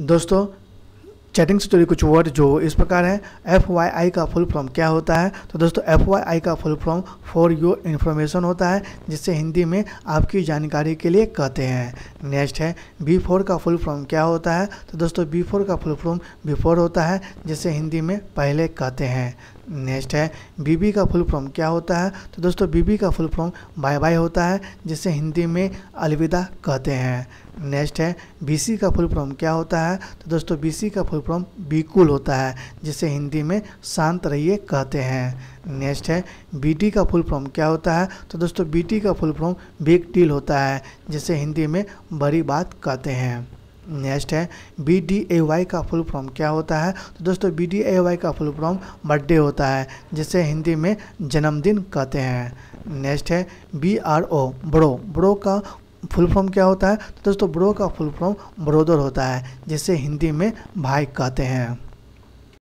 दोस्तों chatting story कुछ word जो इस प्रकार है एफ़ वाई आई का फुल फॉर्म क्या होता है? तो दोस्तों एफ़ वाई आई का full form for your information होता है, जिसे हिंदी में आपकी जानकारी के लिए कहते हैं। नेक्स्ट है बी फोर का फुल फॉर्म क्या होता है? तो दोस्तों बी फोर का फुल फॉर्म बिफोर होता है, जिसे हिंदी में पहले कहते हैं। नेक्स्ट है बीबी का फुल फॉर्म क्या होता है? तो दोस्तों बीबी का फुल फॉर्म बाय बाय होता है, जिसे हिंदी में अलविदा कहते हैं। नेक्स्ट है बीसी का फुल फॉर्म क्या होता है? तो दोस्तों बीसी का फुल फॉर्म बीकुल होता है, जिसे हिंदी में शांत रहिए कहते हैं। नेक्स्ट है बीटी का फुल फॉर्म क्या होता है? तो दोस्तों बीटी का फुल फॉर्म बिग डील होता है, जिसे हिंदी में बड़ी बात कहते हैं। नेक्स्ट है बी डी ए वाई का फुल फॉर्म क्या होता है? तो दोस्तों बी डी ए वाई का फुल फॉर्म बर्थडे होता है, जिसे हिंदी में जन्मदिन कहते हैं। नेक्स्ट है B R O bro bro का फुल फॉर्म क्या होता है? तो दोस्तों ब्रो का फुल फॉर्म ब्रोदर होता है, जिसे हिंदी में भाई कहते हैं।